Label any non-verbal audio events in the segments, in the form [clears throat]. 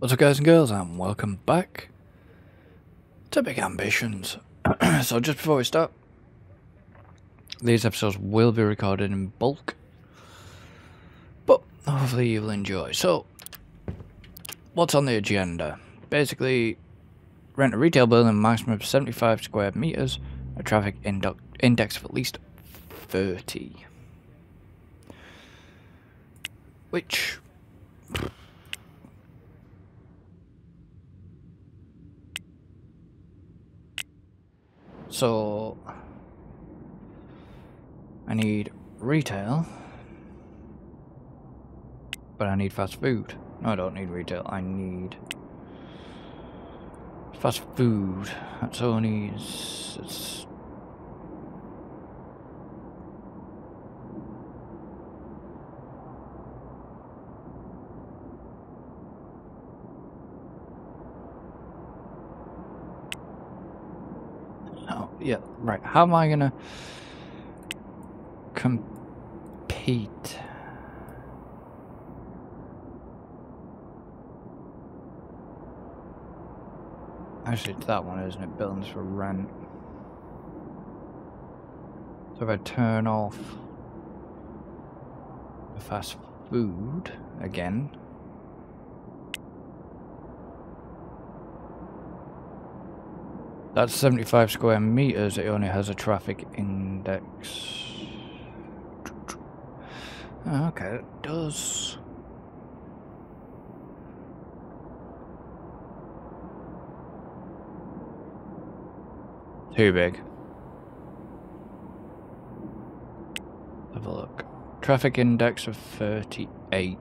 What's up guys and girls and welcome back to Big Ambitions. [clears throat] so just before we start, these episodes will be recorded in bulk, but hopefully you'll enjoy. So, what's on the agenda? Basically, rent a retail building maximum of 75 square meters, a traffic index of at least 30. Which So I need retail, but I need fast food. No, I don't need retail. I need fast food. That's all I need. It's, it's yeah, right. How am I gonna compete? Actually, it's that one, isn't it? Buildings for rent. So if I turn off the fast food again, That's 75 square meters. It only has a traffic index. Okay, it does. Too big. Have a look. Traffic index of 38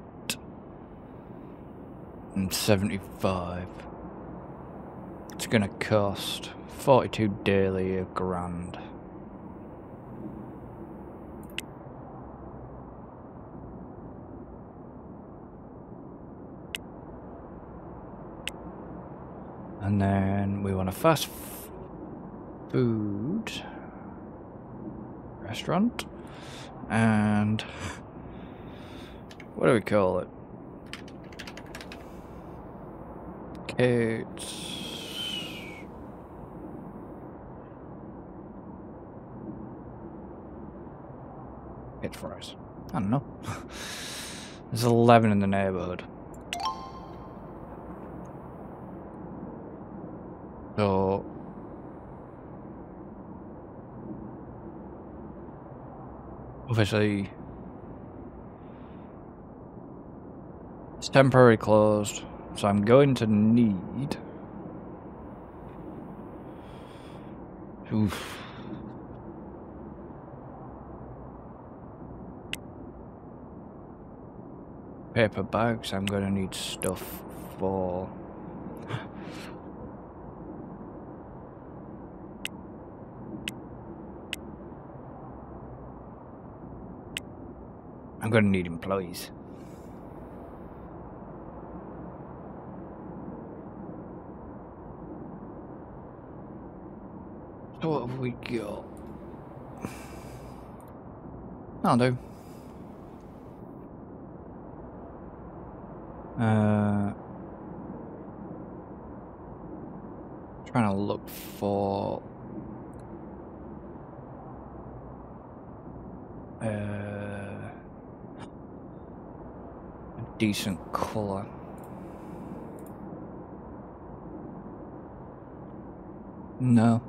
and 75. It's gonna cost 42 daily a grand. And then we want a fast food restaurant. And what do we call it? It's It's us. I don't know. [laughs] There's 11 in the neighborhood. So... Obviously... It's temporarily closed, so I'm going to need... Oof. Paper bags, I'm gonna need stuff for... I'm gonna need employees. So what have we got? [sighs] I'll do. Uh, trying to look for uh, a decent color. No.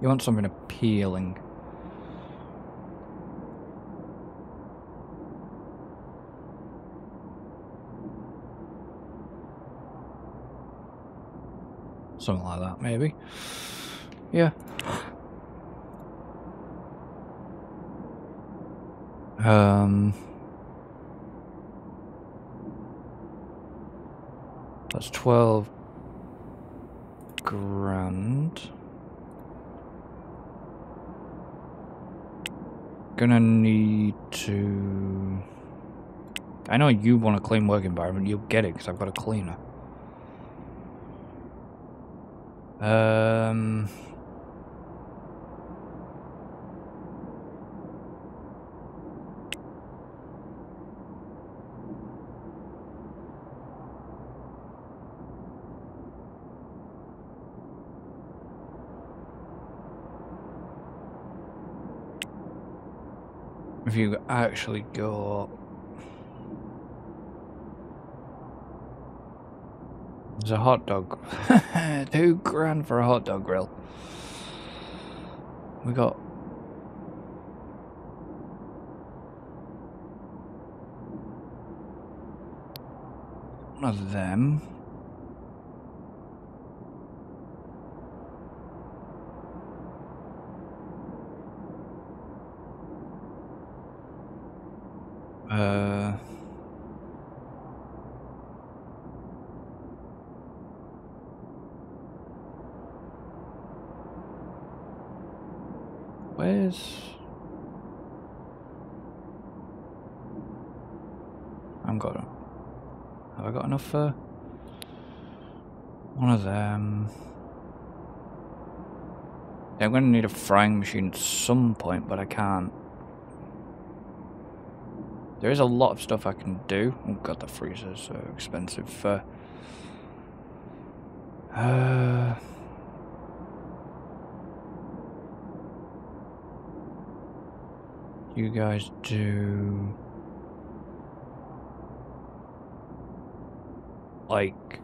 You want something appealing. Something like that, maybe. Yeah. Um... That's 12 grand. Gonna need to... I know you want a clean work environment, you'll get it because I've got a cleaner. Um, if you actually go There's a hot dog. [laughs] Two grand for a hot dog grill. We got... One of them. Uh... Where's... I'm got it. For one of them? Yeah, I'm going to need a frying machine at some point, but I can't. There is a lot of stuff I can do. Oh god, the freezer's so expensive. Uh... You guys do... Like...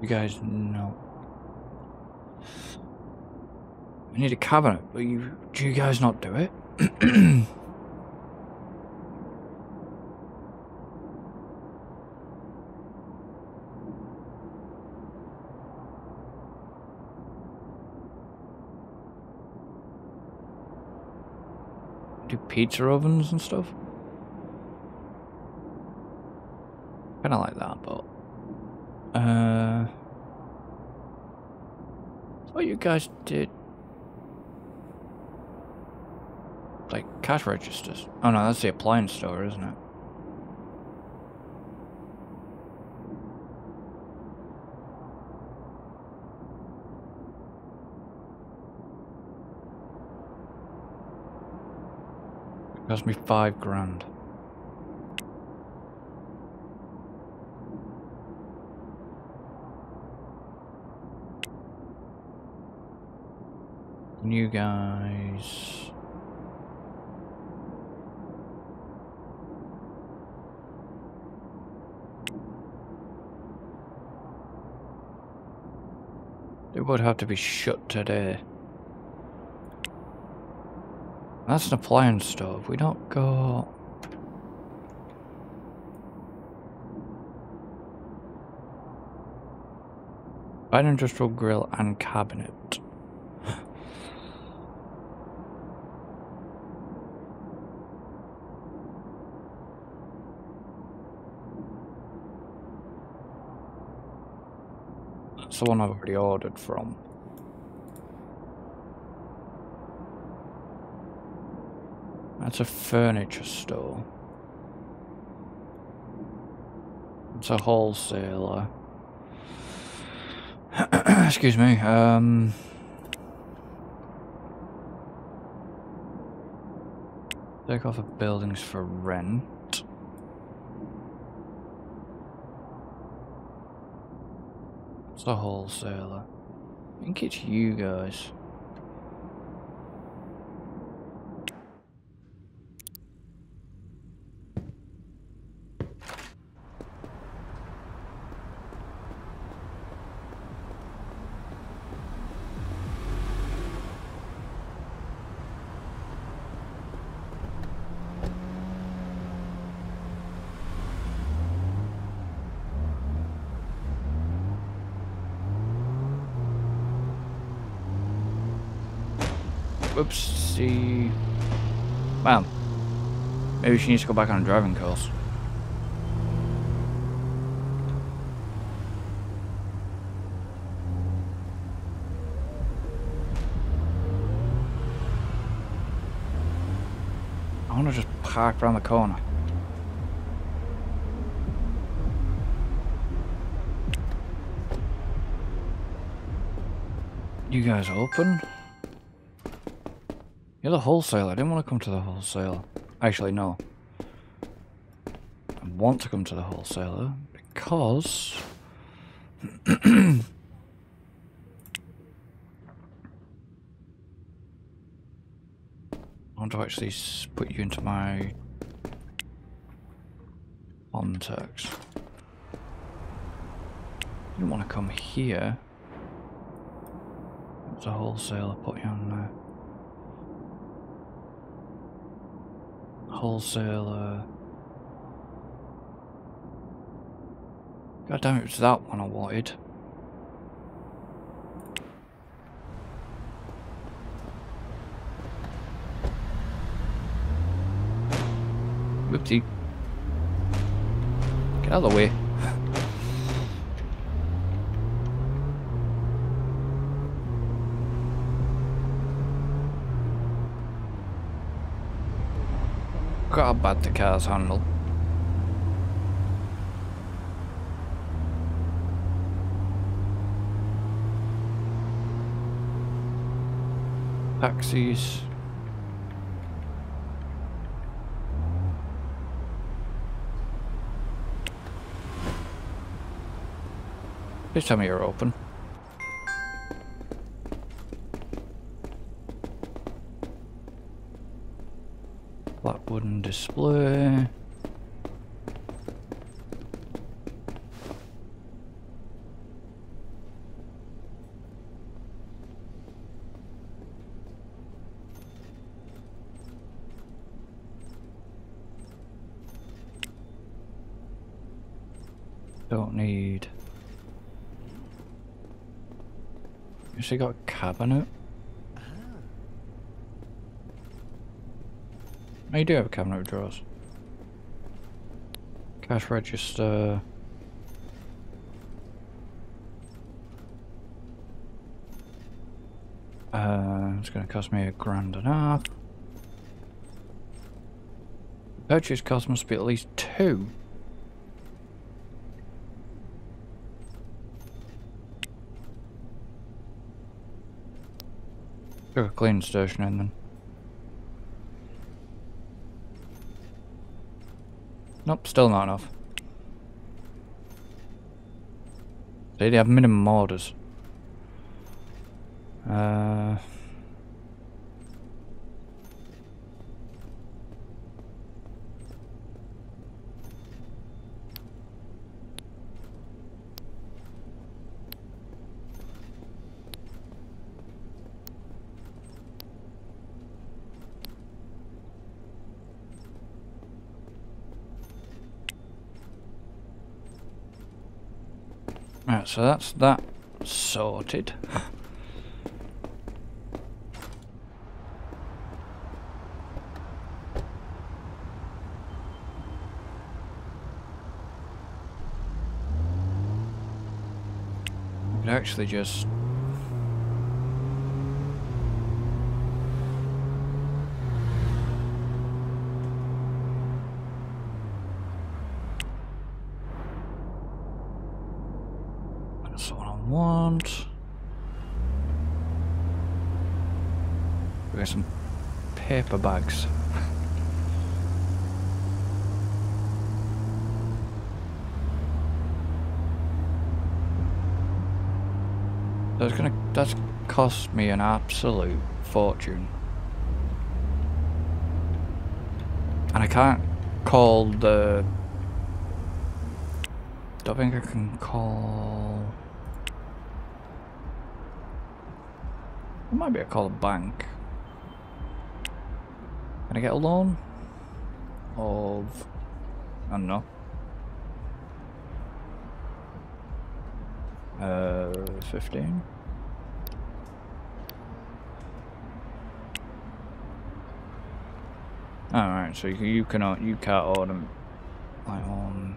You guys know. I need a cabinet, but you do you guys not do it? [clears throat] do pizza ovens and stuff? Kinda like that, but uh, what you guys did, like cash registers. Oh no, that's the appliance store, isn't it? Cost me five grand. you guys... It would have to be shut today. That's an appliance stove. We don't go... An industrial grill and cabinet. That's the one I've already ordered from. That's a furniture store. It's a wholesaler. [clears throat] Excuse me. Um, take off the buildings for rent. It's a wholesaler? I think it's you guys. Whoopsie. Well, maybe she needs to go back on a driving course. I want to just park around the corner. You guys open? You're the wholesaler. I didn't want to come to the wholesaler. Actually, no. I want to come to the wholesaler because I want to actually put you into my contacts. You don't want to come here. It's a wholesaler put you on there. Wholesaler. Uh, God damn it, it was that one I wanted. Whoopsie. Get out of the way. Look how bad the cars handle. Taxis. Tell me you're open. Black wooden display. Don't need. You actually got a cabinet? Oh, you do have a cabinet of drawers. Cash register. Uh, it's going to cost me a grand and a half. purchase cost must be at least two. Took a clean station in then. Nope, still not enough. They have minimum orders. Uh... Right, so that's that sorted. could actually just That's what I want. We got some bags. That's gonna that's cost me an absolute fortune. And I can't call the don't think I can call it might be to call a bank. Can I get a loan? Of I don't know. Uh, 15? Alright, so you, cannot, you can't order my own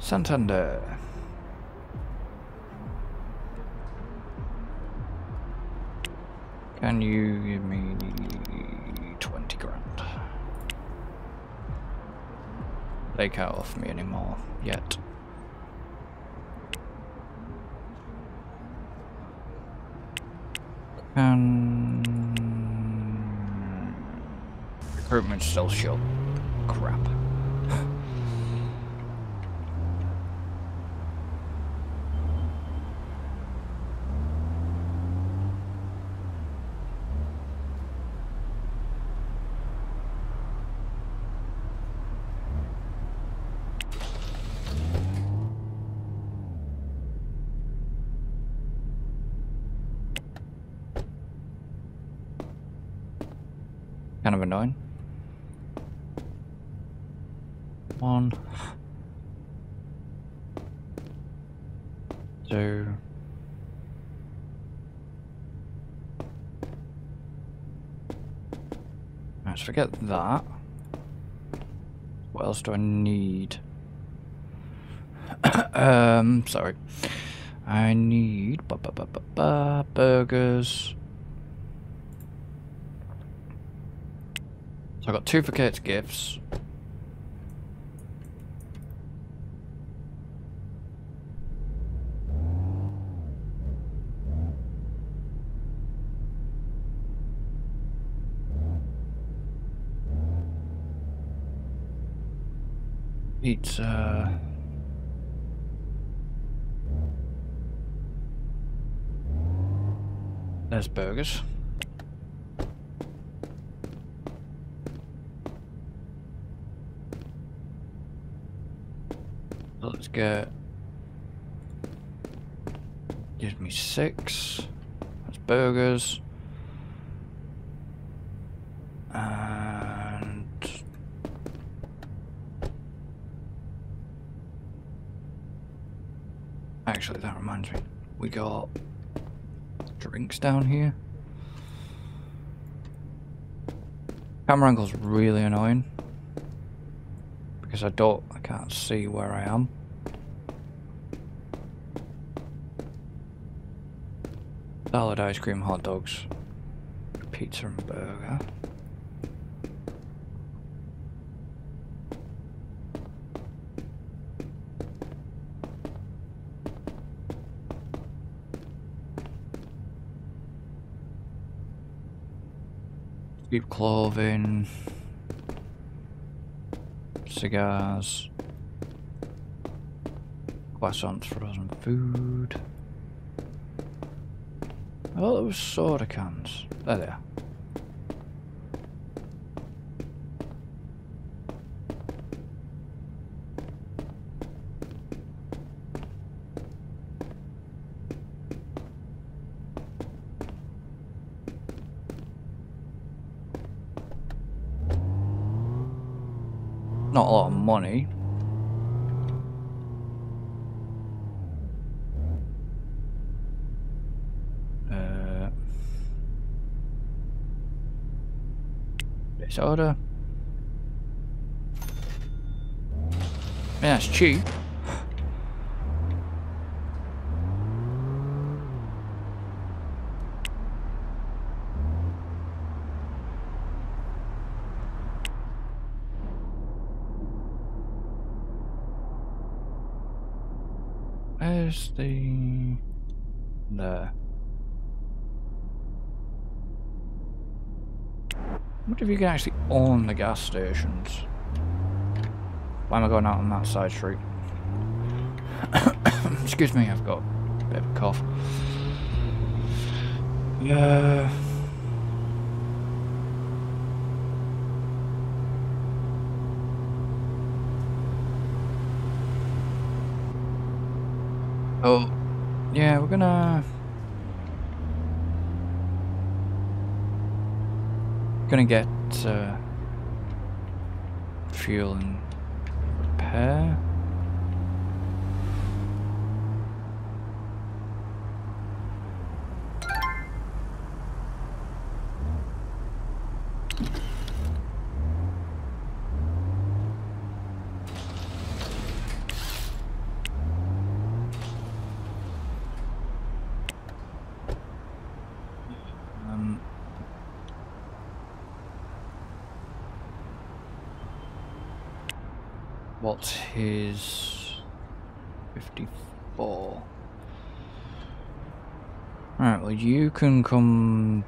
Santander. Can you give me They can't offer me anymore yet. Um, Can recruitment still shut. Crap. Kind of annoying. One. Two. Let's forget that. What else do I need? [coughs] um, sorry. I need ba -ba -ba -ba -ba, burgers. So I got two for Kate's gifts. Pizza. Uh, There's burgers. Let's get... Gives me six. That's burgers. Down here. Camera angle's really annoying. Because I don't, I can't see where I am. Salad, ice cream, hot dogs, pizza and burger. Clothing, cigars, croissants, frozen food. Oh, those soda cans. There they are. Not a lot of money. Uh, soda. Yeah, it's cheap. Where's the... There. What if you can actually own the gas stations? Why am I going out on that side street? [coughs] Excuse me, I've got a bit of a cough. Yeah. Oh, yeah, we're gonna... Gonna get uh, fuel and repair. Um, what's his 54? Alright, can come...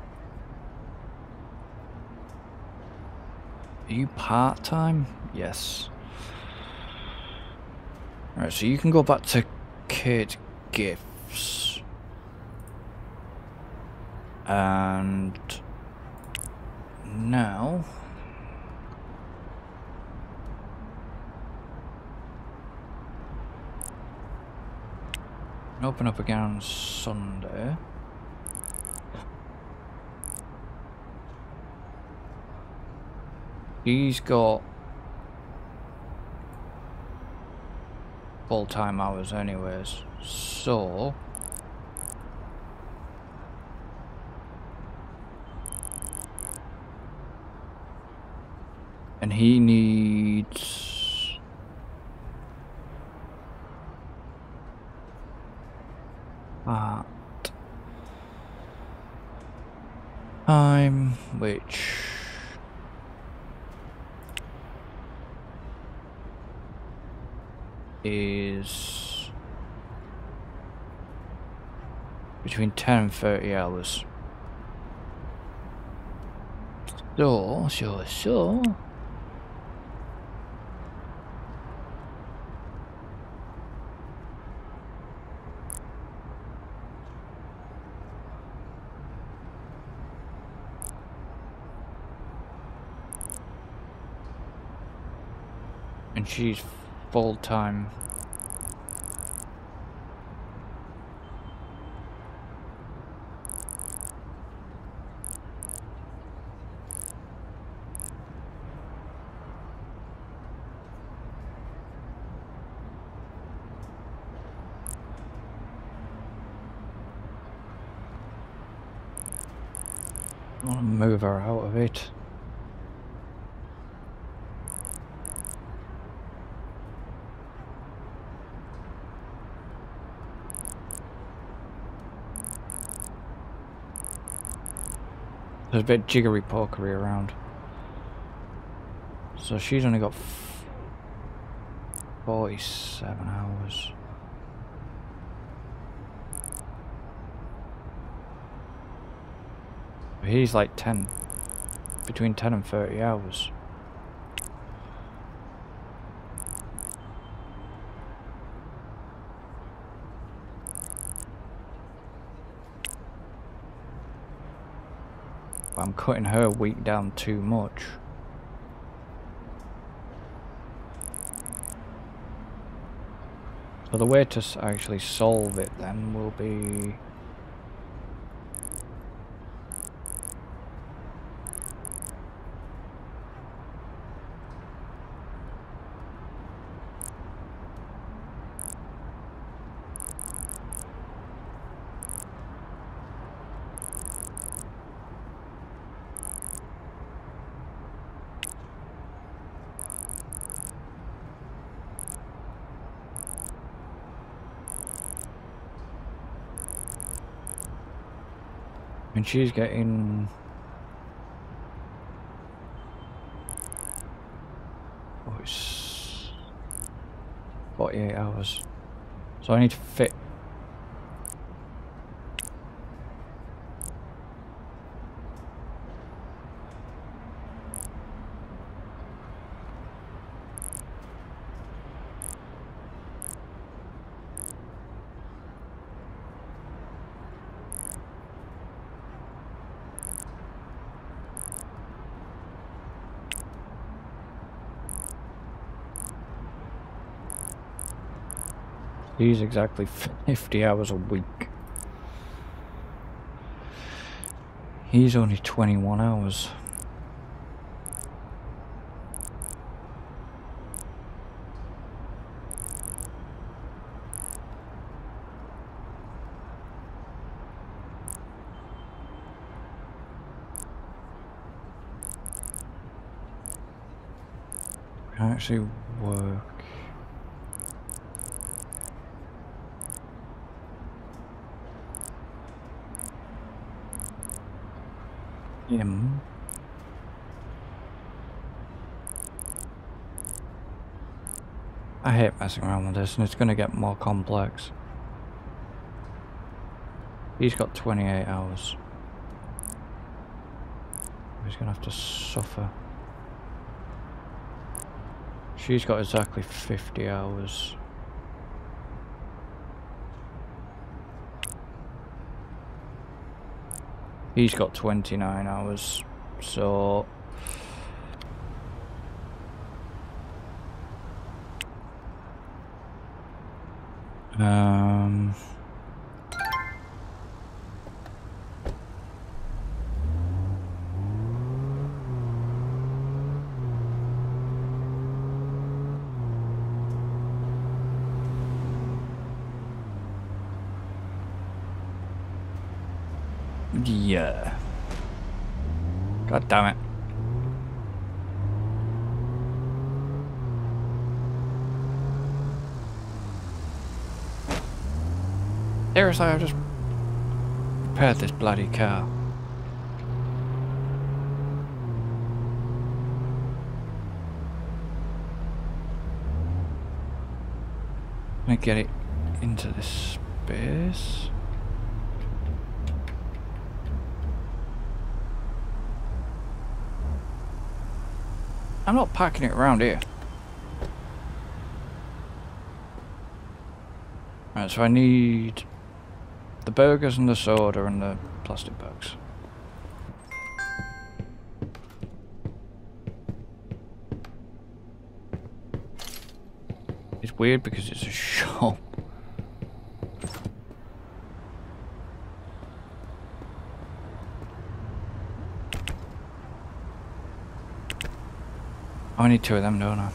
Are you part-time? Yes. Alright, so you can go back to kid Gifts. And now open up again on Sunday. He's got full-time hours anyways, so... And he needs... That. Time, which... is between 10 and 30 hours. So, so, so. And she's full time. I want to move her out of it. There's a bit jiggery pokery around. So she's only got 47 hours. He's like 10, between 10 and 30 hours. I'm cutting her week down too much. So the way to actually solve it then will be... And she's getting... Oh, it's 48 hours. So I need to fit He's exactly 50 hours a week. He's only 21 hours. actually I hate messing around with this and it's going to get more complex. He's got 28 hours. He's going to have to suffer. She's got exactly 50 hours. He's got 29 hours, so... Um... Yeah. Uh, God damn it. Seriously, I just repaired this bloody car. Let me get it into this space. I'm not parking it around here. Right, so I need the burgers and the soda and the plastic bags. It's weird because it's a [laughs] shop. I need two of them, don't I?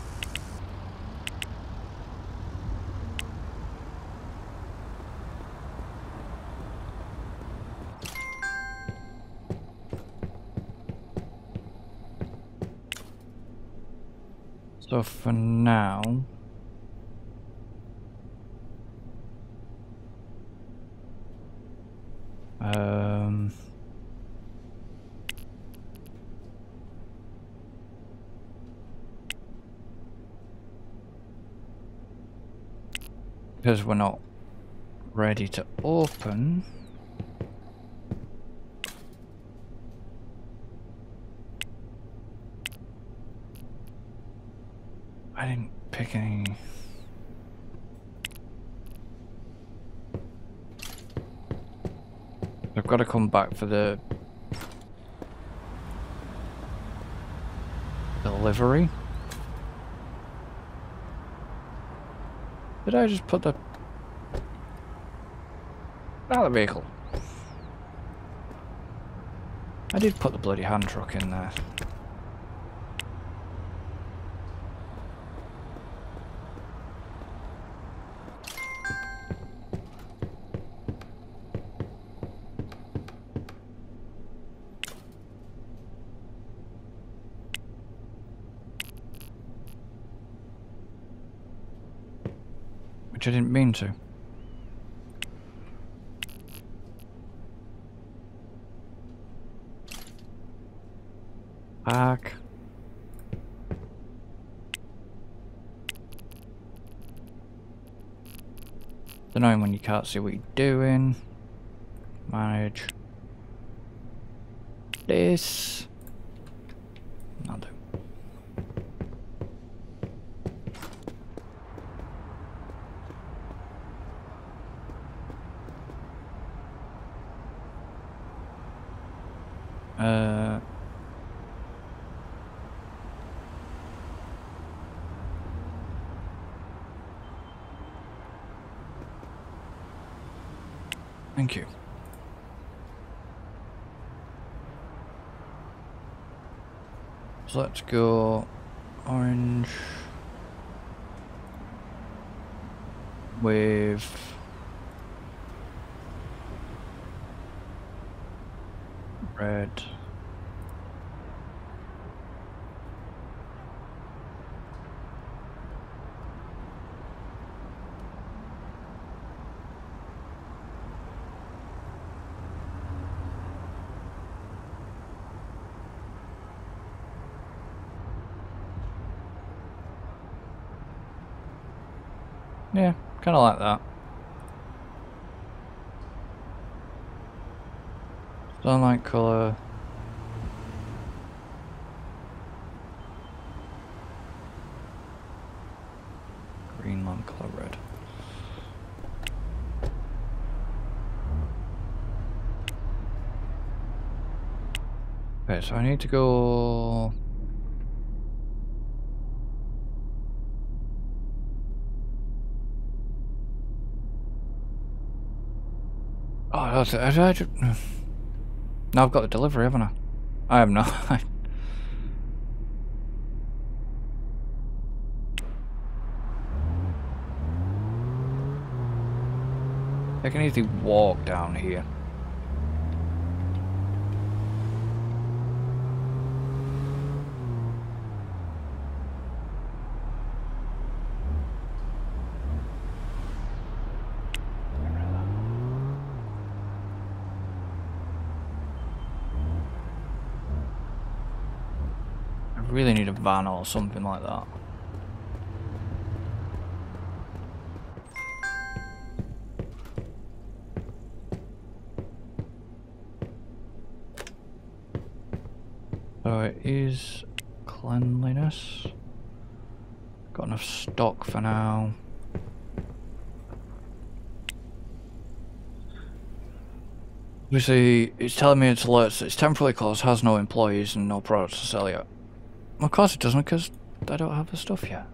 So for now... Um... Because we're not ready to open. I didn't pick any... I've got to come back for the delivery. Did I just put the out of the vehicle? I did put the bloody hand truck in there. Which I didn't mean to. Fuck. It's annoying when you can't see what you're doing. Manage. This. I'll do. Uh... Thank you. So let's go orange with red. Yeah, kind of like that. Don't like color. Green lamp color red. Okay, so I need to go Oh, [sighs] now I've got the delivery, haven't I? I have not. [laughs] I can easily walk down here. I really need a van or something like that. So it is cleanliness. Got enough stock for now. Obviously, it's telling me it's alerts. It's temporarily closed, has no employees and no products to sell yet. Of course it doesn't, because I don't have the stuff yet.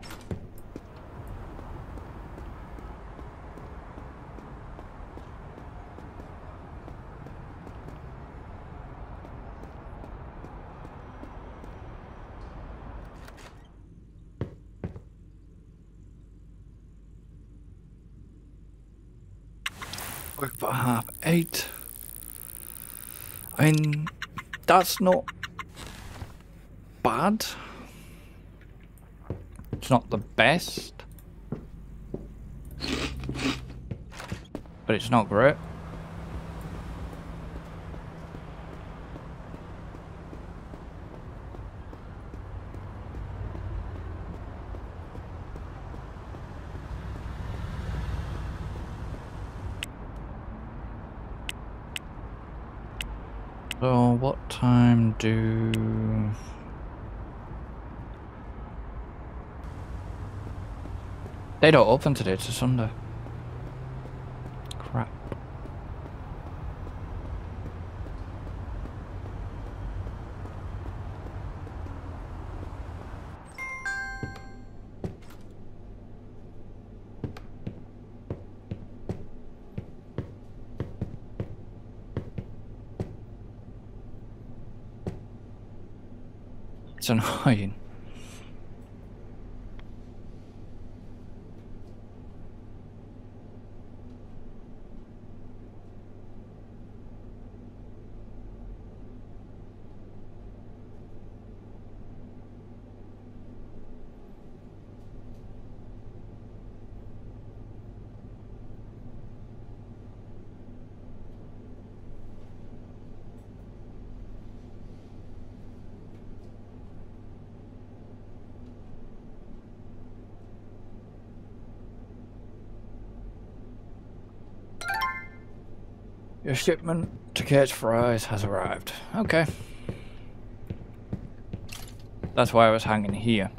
Work about half eight. I mean, that's not bad. It's not the best. But it's not great. So what time do... They don't open today, it's a Sunday. Crap. It's annoying. Your shipment to catch fries has arrived. Okay. That's why I was hanging here.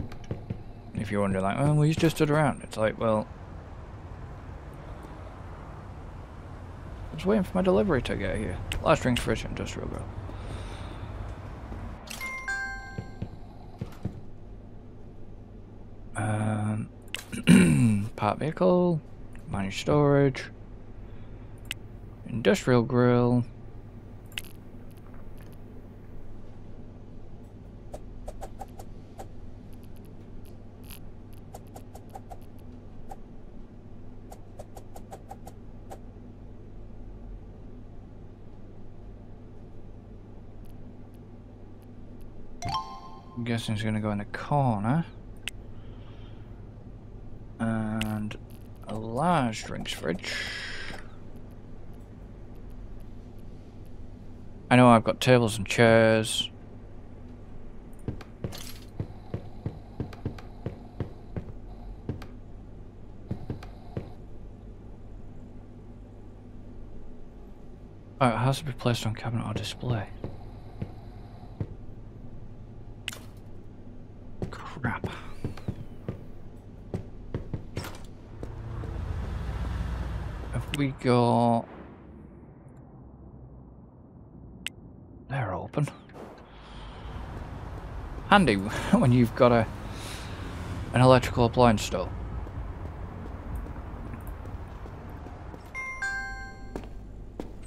If you're wondering, like, oh, well, he's just stood around. It's like, well... I was waiting for my delivery to get here. Last drinks fridge, industrial grill. Um, [clears throat] part vehicle, managed storage. Industrial grill. I'm guessing it's going to go in the corner. And a large drinks fridge. I know I've got tables and chairs. Oh, it has to be placed on cabinet or display. Crap. Have we got... They're open. Handy [laughs] when you've got a an electrical appliance store.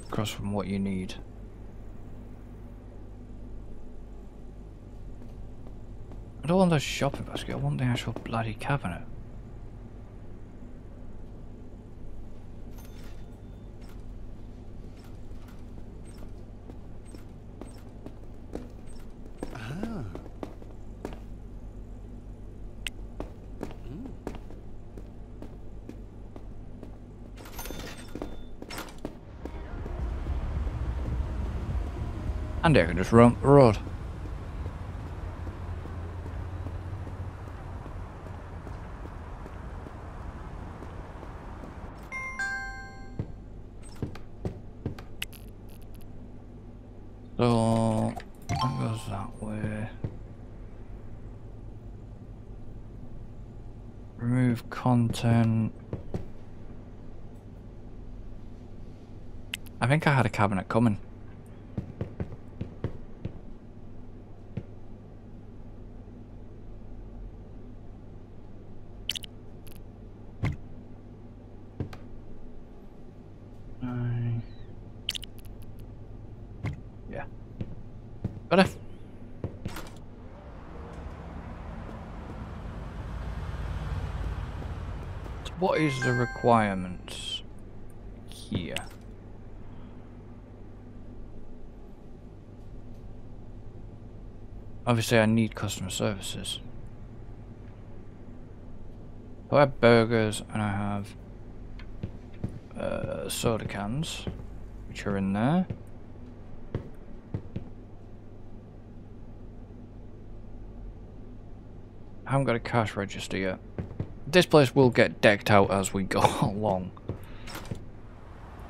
Across from what you need. I don't want the shopping basket, I want the actual bloody cabinet. around. I can just run the road. So, that goes that way. Remove content. I think I had a cabinet coming. Is the requirements here? Obviously, I need customer services. I have burgers and I have uh, soda cans, which are in there. I haven't got a cash register yet. This place will get decked out as we go [laughs] along.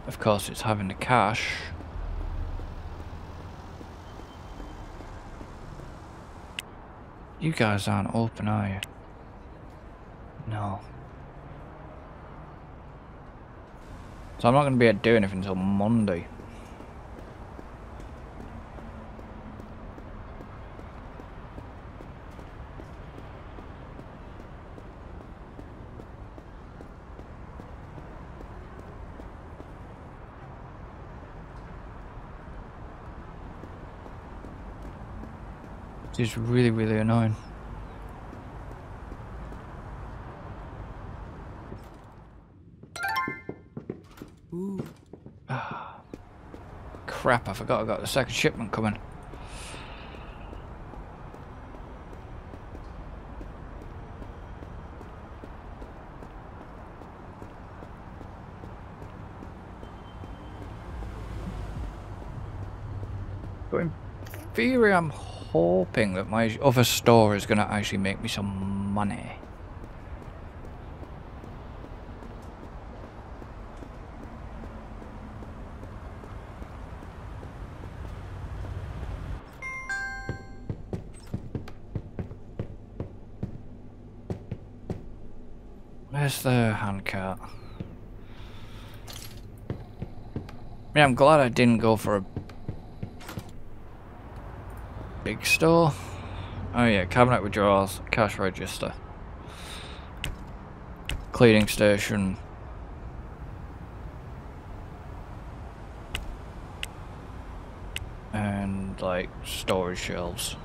Of course, it's having the cash. You guys aren't open, are you? No. So I'm not going to be able to do anything until Monday. This is really, really annoying. Ah. Crap, I forgot I got the second shipment coming. In theory, I'm hoping that my other store is going to actually make me some money. Where's the handcart? Yeah, I'm glad I didn't go for a big store. Oh yeah, cabinet with drawers, cash register, cleaning station. And like storage shelves.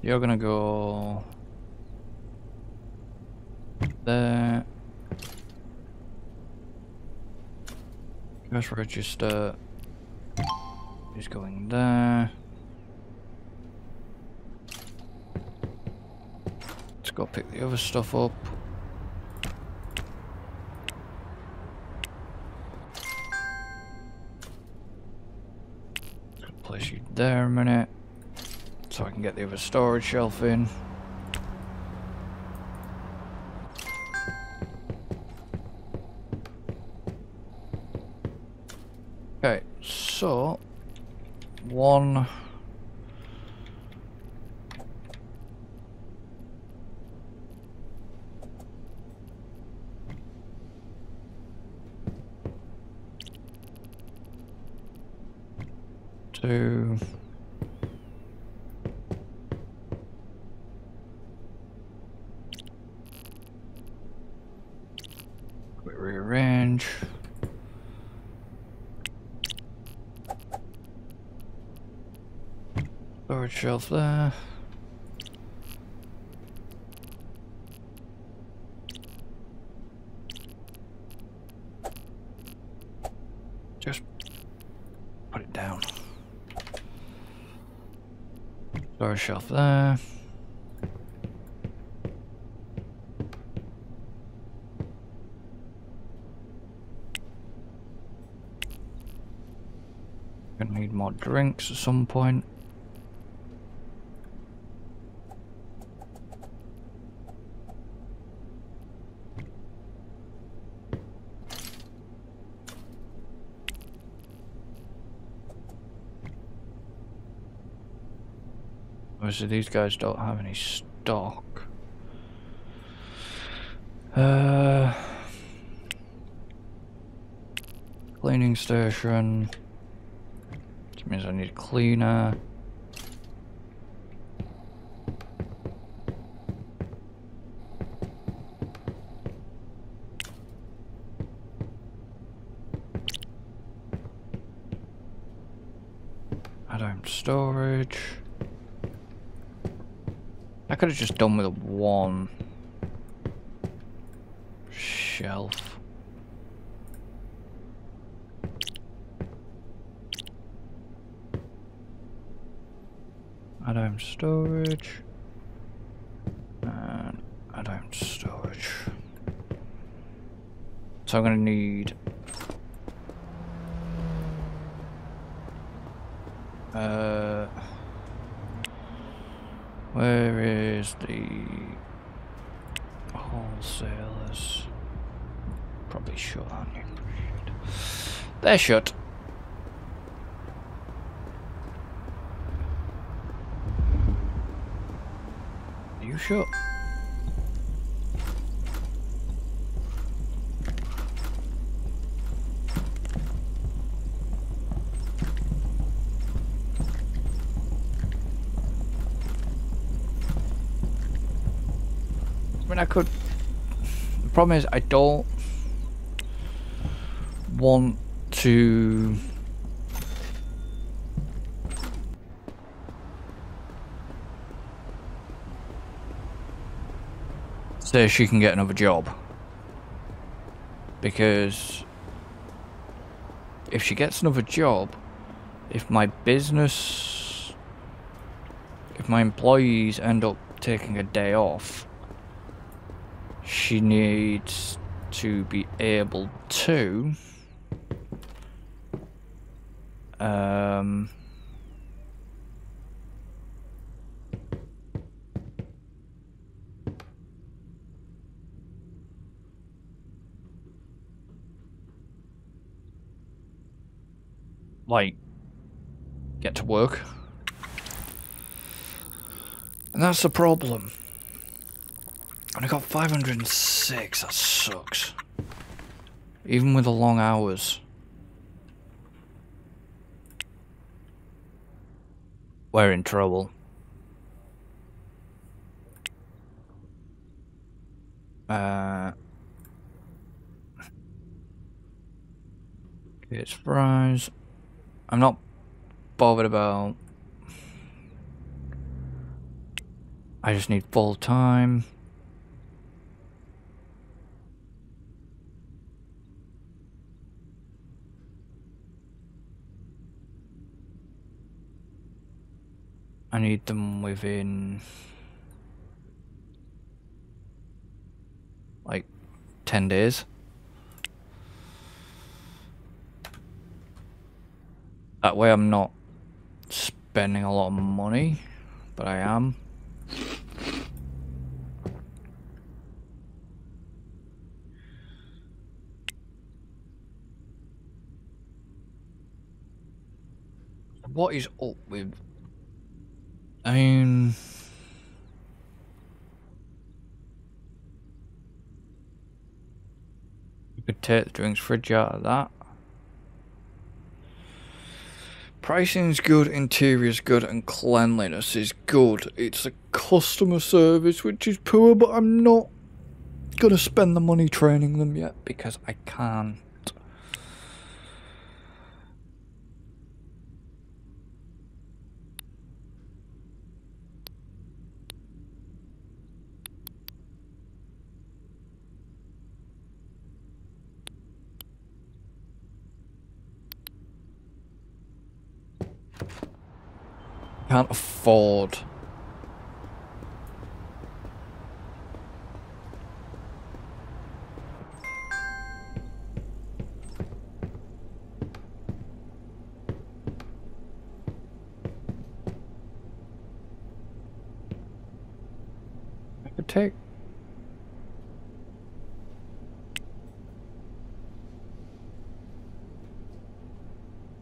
You're gonna go there. Cash register is going there. Let's go pick the other stuff up. Place you there a minute so I can get the other storage shelf in. One two Quick rearrange. Storage shelf there. Just put it down. Storage shelf there. Gonna need more drinks at some point. Obviously these guys don't have any stock. Uh, cleaning station. Which means I need a cleaner. Add on storage. I could have just done with one shelf. Add on storage. And on storage. So I'm gonna need uh where is the wholesalers? Probably shut, aren't you? They're shut. Problem is, I don't want to. Say she can get another job. Because if she gets another job, if my business, if my employees end up taking a day off, she needs to be able to um like get to work. And that's the problem I got 506, that sucks. Even with the long hours. We're in trouble. Uh... It's fries. I'm not bothered about... I just need full time. I need them within like 10 days. That way I'm not spending a lot of money, but I am. What is up with I mean... You could take the drinks fridge out of that. Pricing's good, interior's good, and cleanliness is good. It's a customer service which is poor, but I'm not gonna spend the money training them yet because I can't. Can't afford. I could take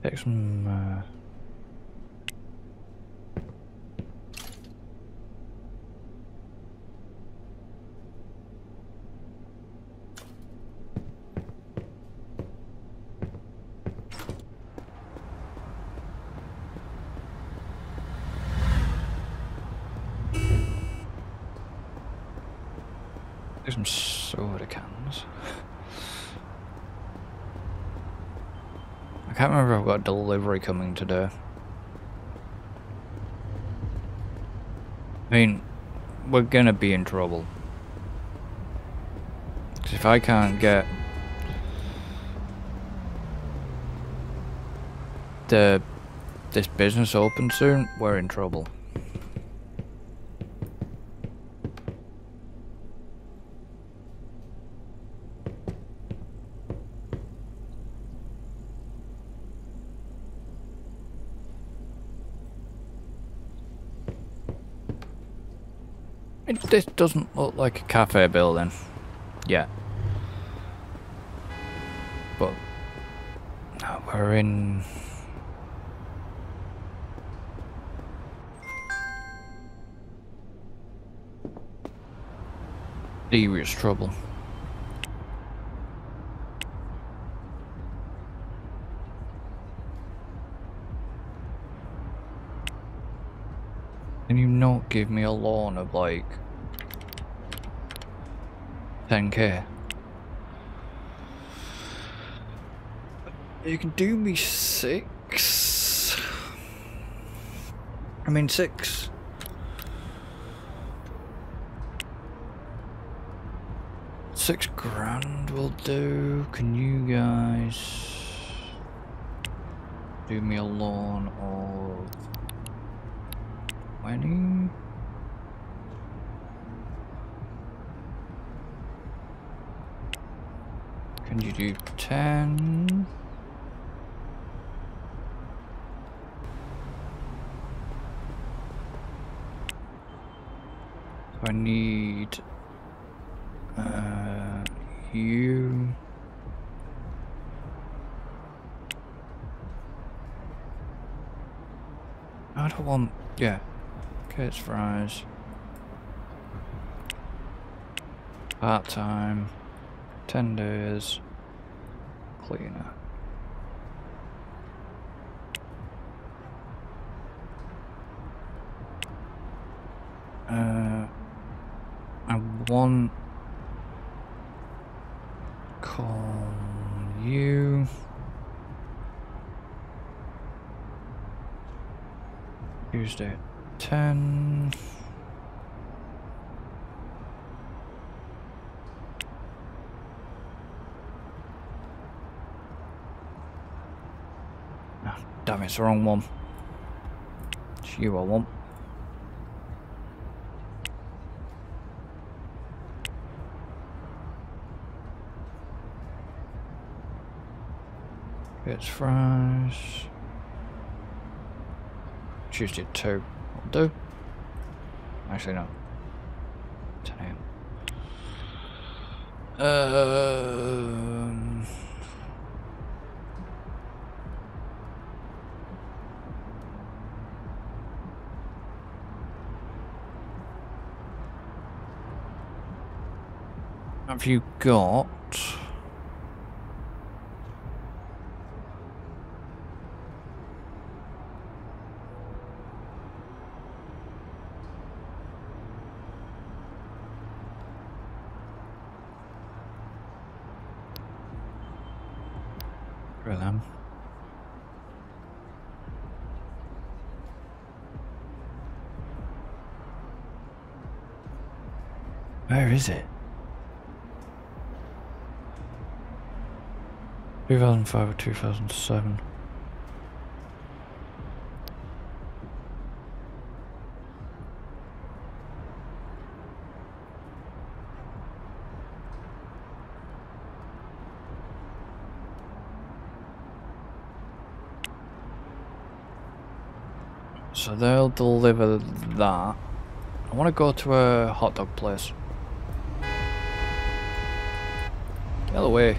take some uh get some soda cans. I can't remember if I've got delivery coming today. I mean, we're gonna be in trouble. If I can't get the this business open soon, we're in trouble. This doesn't look like a cafe building. Yeah. But we're in serious trouble. Can you not give me a lawn of like 10k? You can do me six. I mean six. Six grand will do. Can you guys do me a loan of 20? Can you do 10? I need uh, you. I don't want, yeah, Kate's fries. Part time, 10 days, cleaner. Uh, I want call you Tuesday at 10 oh, damn it's the wrong one it's you I want It's fries. Tuesday at 2. Will do. Actually, no. 10 a.m. Um. Have you got... for them. Where is it? 2005 or 2007. So they'll deliver that. I want to go to a hot dog place. Get away.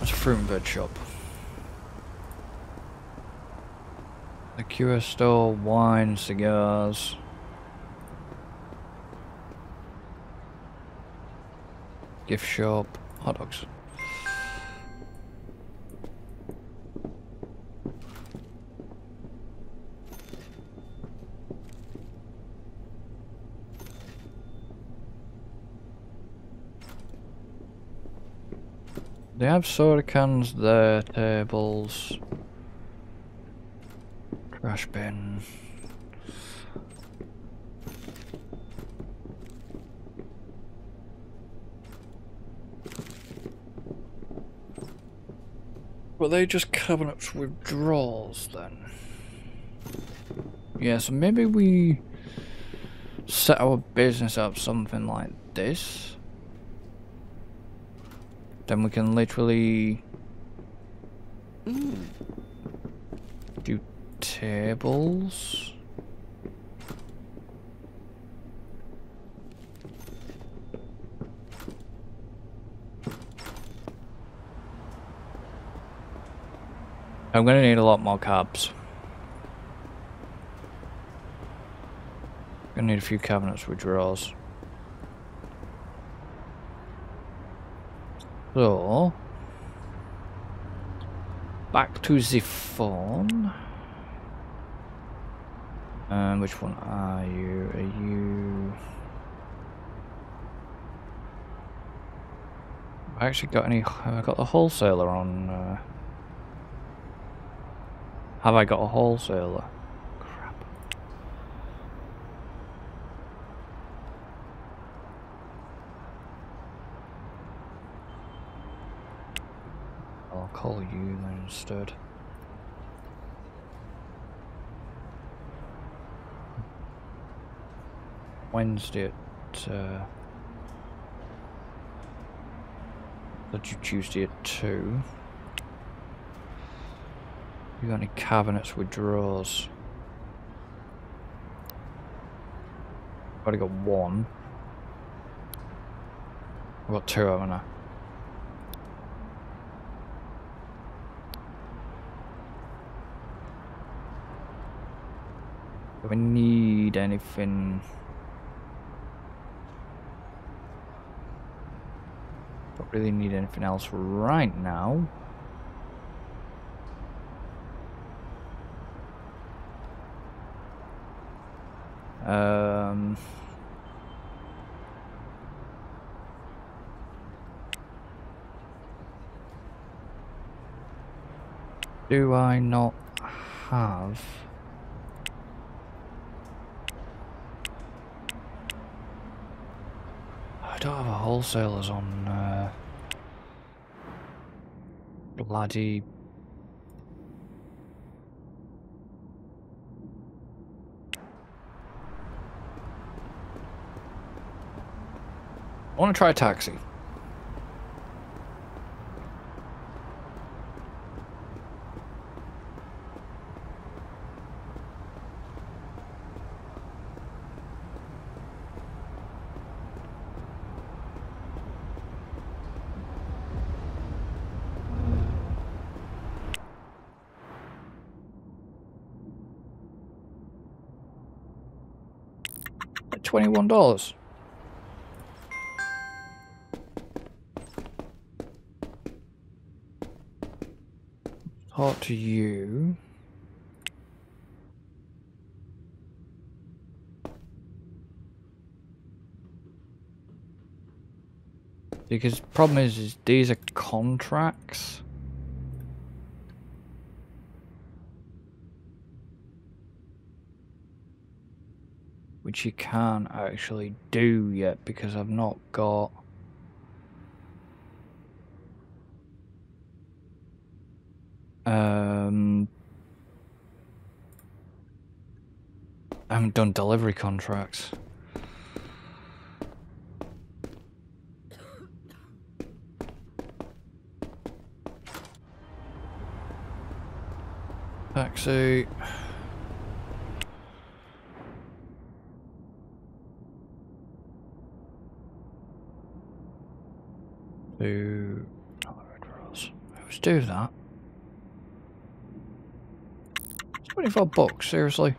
It's a fruit and veg shop. The QR store, wine, cigars. Gift shop, hot dogs. They have soda cans there, tables, trash bin. Were they just cabinets with drawers then? Yeah, so maybe we set our business up something like this. Then we can literally do tables. I'm gonna need a lot more cabs. Gonna need a few cabinets with drawers. So, back to the phone. Um, which one are you? Are you? I actually got any? Have I got the wholesaler on? Uh, have I got a wholesaler? Call you then instead. Wednesday at uh, Tuesday at two. You got any cabinets with drawers? I've already got one. I've got two, haven't I? We need anything? Don't really need anything else right now. Um, do I not have... I don't have a wholesalers on uh, bloody I want to try a taxi. Dollars. To you. Because problem is, is these are contracts. Which you can't actually do yet because I've not got Um, I haven't done delivery contracts. Taxi. Do. Let's do that. 24 bucks, seriously?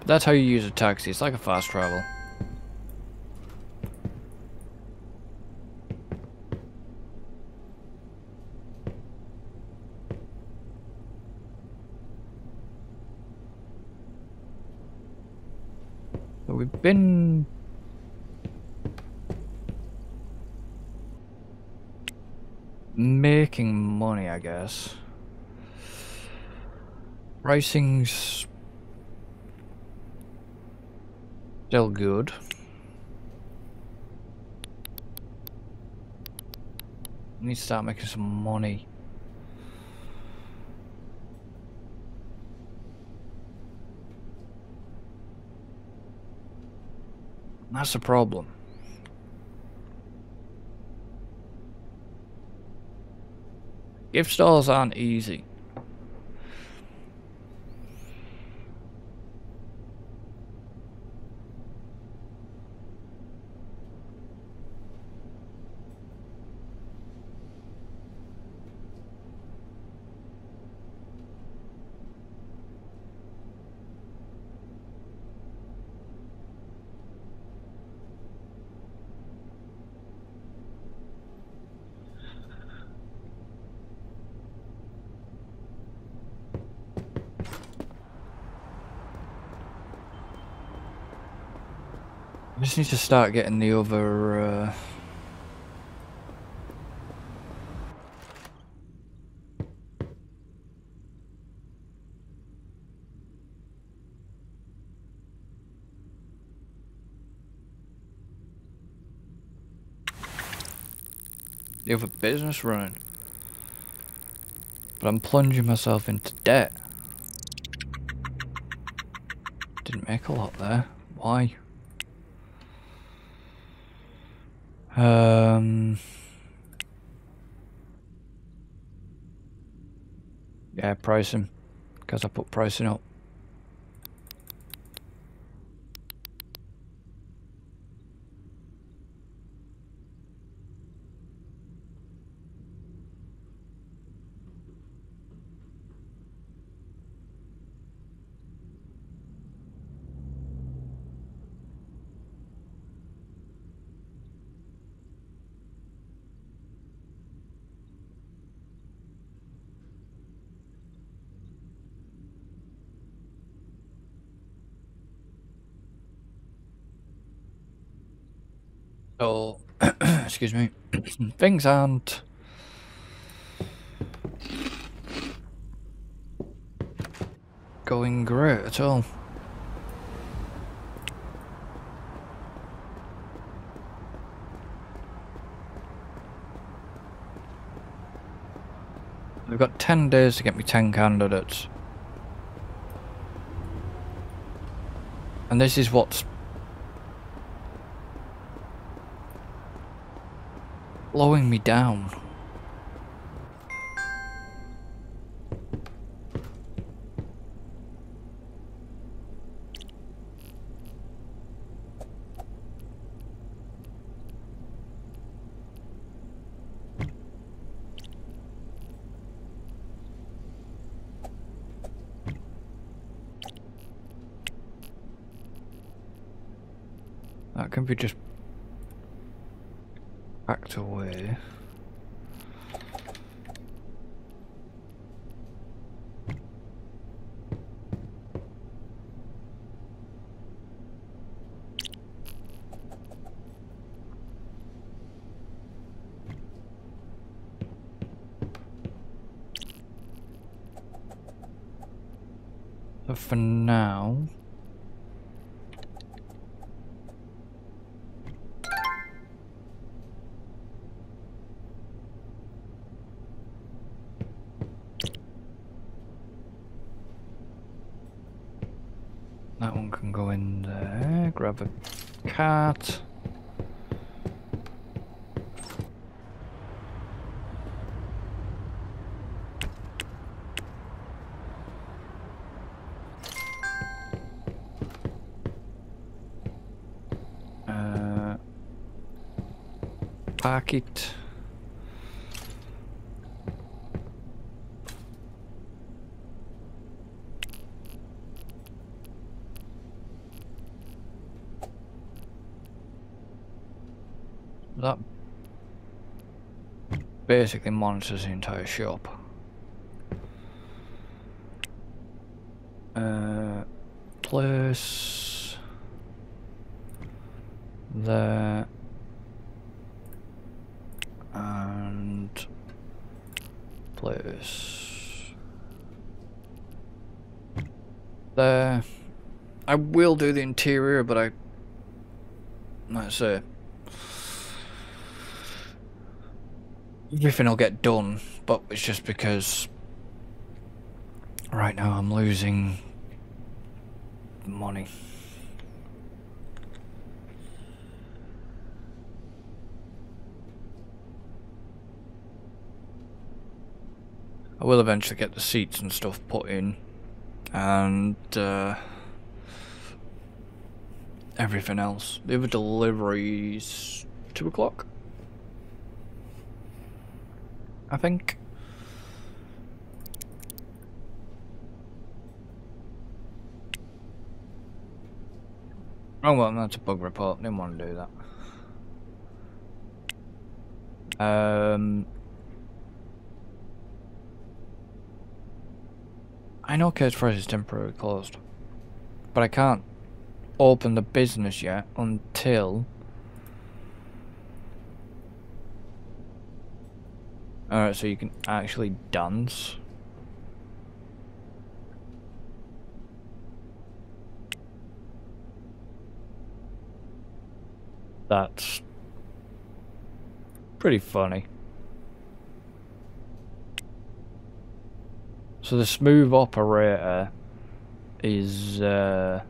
But that's how you use a taxi, it's like a fast travel. But we've been... making money, I guess. Pricing's still good. Need to start making some money. That's the problem. Gift stores aren't easy. Just need to start getting the other uh, the other business running. But I'm plunging myself into debt. Didn't make a lot there. Why? Um. Yeah, pricing. Because I put pricing up. So, [clears throat] excuse me, [clears throat] things aren't going great at all. We've got 10 days to get me 10 candidates. And this is what's slowing me down. That can be just backed away. So for now, That one can go in there. Grab a cart. Uh, park it. That basically monitors the entire shop. Uh, place there and place. There. I will do but I... Let's say... Everything will get done, but it's just because... Right now I'm losing... money. I will eventually get the seats and stuff put in and uh, everything else. The other deliveries two o'clock, I think. Oh well, that's a bug report. Didn't want to do that. Um. I know Kate's Fresh is temporarily closed, but I can't open the business yet until... Alright, so you can actually dance. That's pretty funny. So the smooth operator is uh,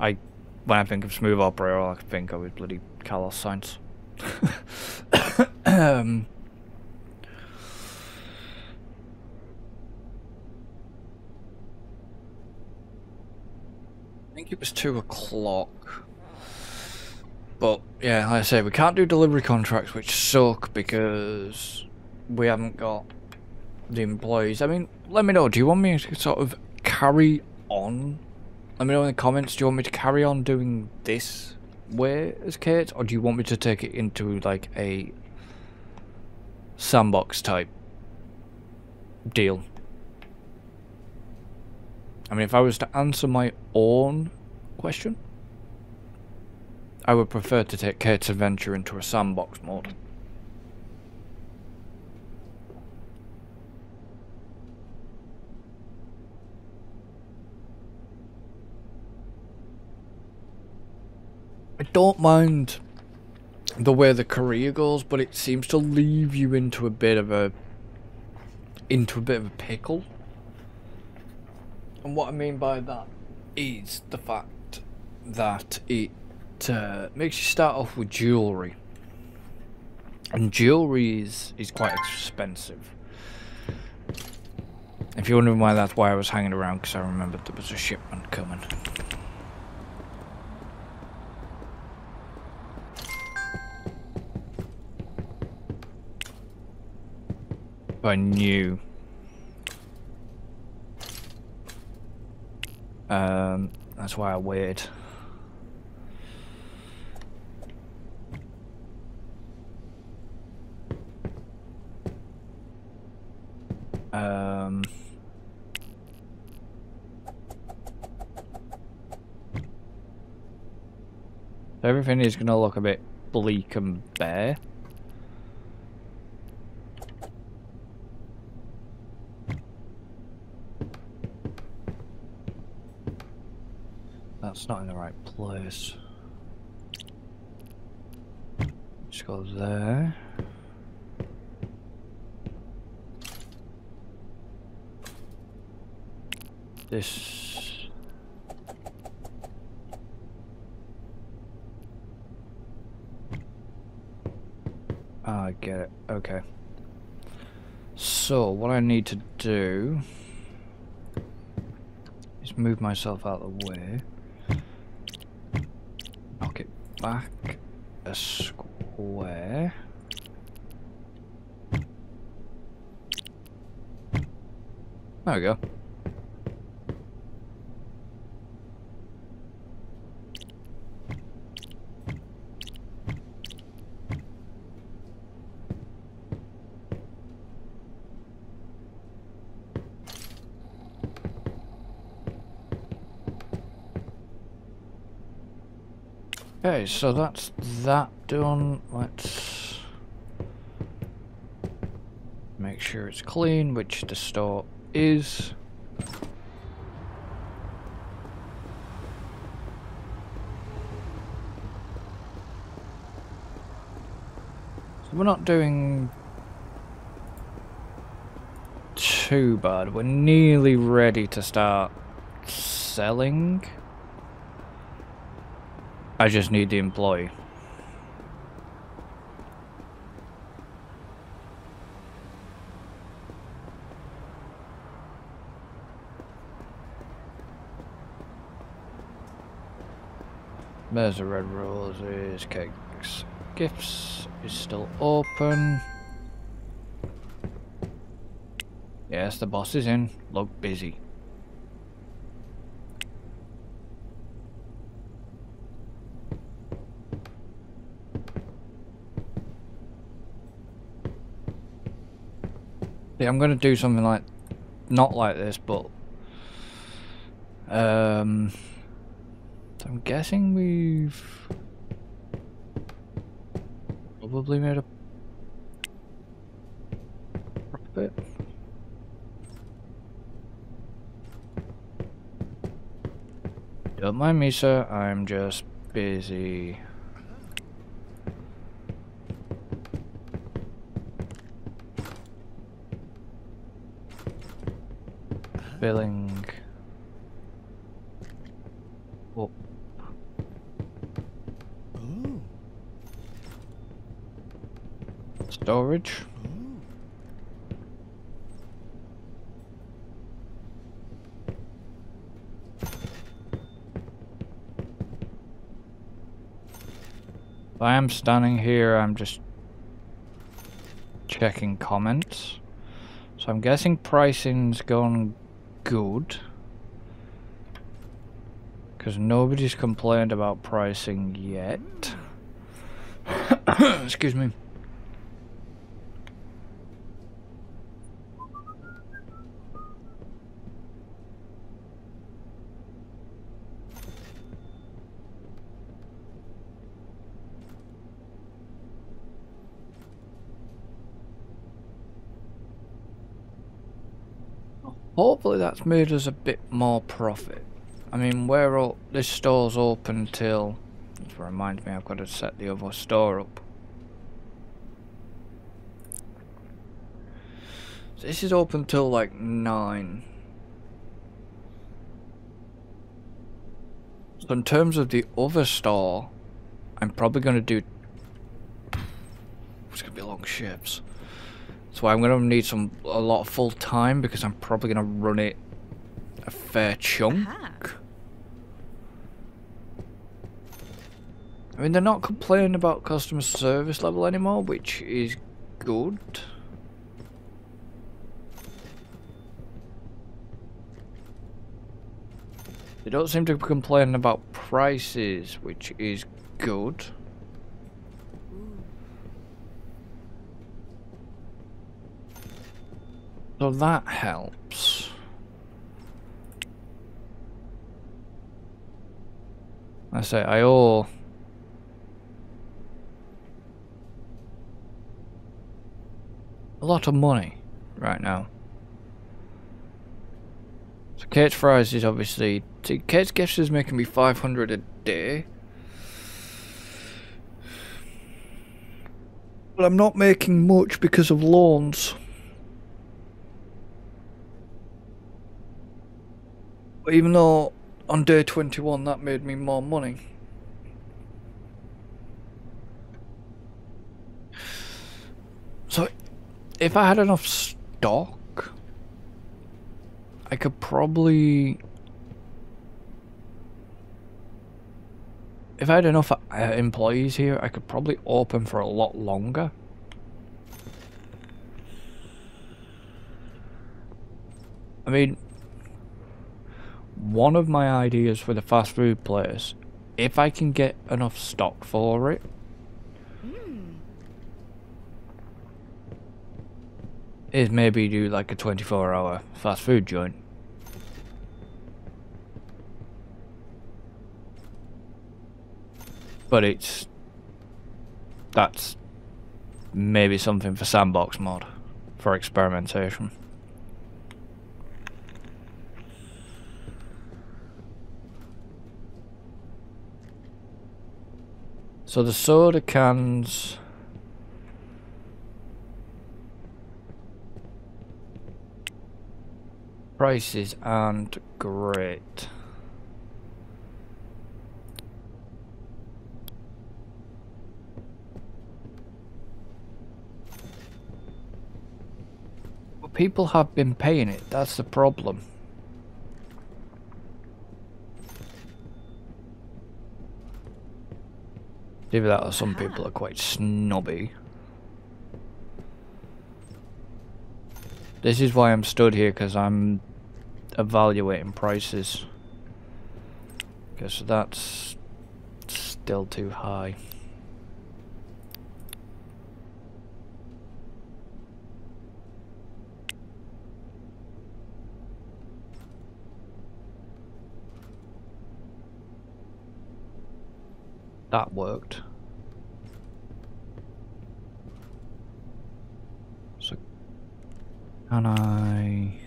I when I think of smooth operator I think of bloody Carlos Sainz. [coughs] um, I think it was two o'clock. But yeah, like I say, we can't do delivery contracts which suck because we haven't got the employees. I mean, let me know. Do you want me to sort of carry on? Let me know in the comments. Do you want me to carry on doing this way as Kate, or do you want me to take it into like a sandbox type deal? I mean, if I was to answer my own question, I would prefer to take Kate's adventure into a sandbox mode. I don't mind the way the career goes, but it seems to leave you into a bit of a into a bit of a pickle. And what I mean by that is the fact that it uh, makes you start off with jewellery. And jewellery is, is quite expensive. If you're wondering why that's why I was hanging around, because I remembered there was a shipment coming. I knew. Um, that's why I waited. Um... Everything is going to look a bit bleak and bare. That's not in the right place. Just go there. This... Ah, I get it. Okay. So, what I need to do is move myself out of the way back a square. There we go. So that's that done. Let's make sure it's clean, which the store is. We're not doing too bad. We're nearly ready to start selling. I just need the employee. There's the red roses, cakes, gifts is still open. Yes, the boss is in. Look busy. Yeah, I'm gonna do something like, not like this, but, um, I'm guessing we've probably made a profit. Don't mind me, sir. I'm just busy. Billing. Oh. Storage. If I am standing here, I'm just checking comments. So I'm guessing pricing's gone good. Because nobody's complained about pricing yet. [coughs] Excuse me. Hopefully that's made us a bit more profit. I mean, we're all, this store's open till... It reminds me I've got to set the other store up. So this is open till like 9. So in terms of the other store, I'm probably going to do... It's going to be long shifts. So I'm going to need some a lot of full time because I'm probably going to run it fair chunk. I mean, they're not complaining about customer service level anymore, which is good. They don't seem to be complaining about prices, which is good. So that helps. I say I owe a lot of money right now. So Kate's Fries is obviously... Kate's Gifts is making me 500 a day. But I'm not making much because of loans. even though on day 21 that made me more money. So, if I had enough stock, I could probably... If I had enough uh, employees here, I could probably open for a lot longer. I mean, one of my ideas for the fast food place, if I can get enough stock for it, mm. is maybe do like a 24 hour fast food joint. But it's that's maybe something for sandbox mod for experimentation. So the soda cans... Prices aren't great. But people have been paying it, that's the problem. Either that or some people are quite snobby. This is why I'm stood here, because I'm evaluating prices. Because that's still too high. That worked. So can I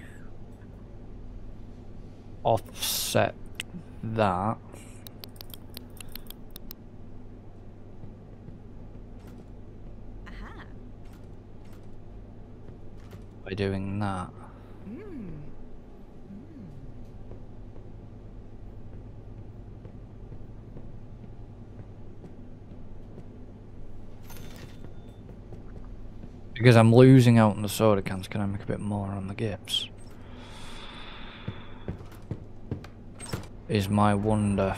offset that? Aha. by doing that. Mm. Because I'm losing out on the soda cans, can I make a bit more on the gips? Is my wonder.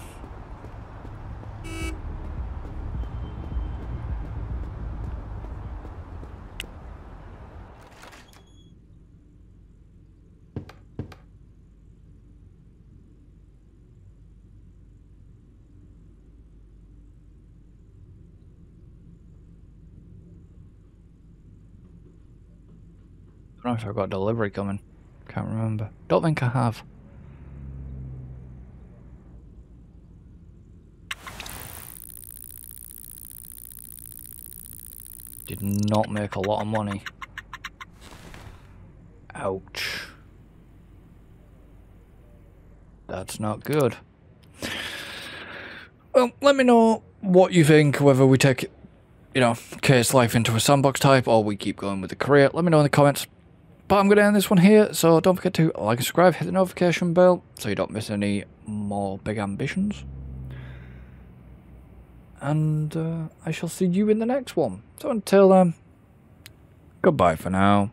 I don't know if I've got delivery coming. Can't remember. Don't think I have. Did not make a lot of money. Ouch. That's not good. Well, let me know what you think, whether we take, you know, Kate's Life into a sandbox type or we keep going with the career. Let me know in the comments. But I'm going to end this one here, so don't forget to like and subscribe, hit the notification bell so you don't miss any more big ambitions. And uh, I shall see you in the next one. So until then, goodbye for now.